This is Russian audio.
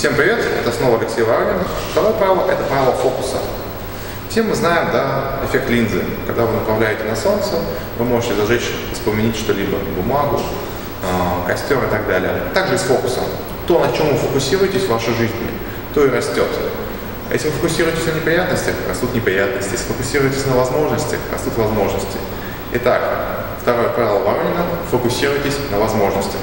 Всем привет, это снова Алексей Варвин. Второе правило – это правило фокуса. Все мы знаем, да, эффект линзы. Когда вы направляете на солнце, вы можете зажечь, вспомнить что-либо, бумагу, э, костер и так далее. Также и с фокусом. То, на чем вы фокусируетесь в вашей жизни, то и растет. Если вы фокусируетесь на неприятностях, растут неприятности. Если фокусируетесь на возможностях, растут возможности. Итак, второе правило Воронина – фокусируйтесь на возможностях.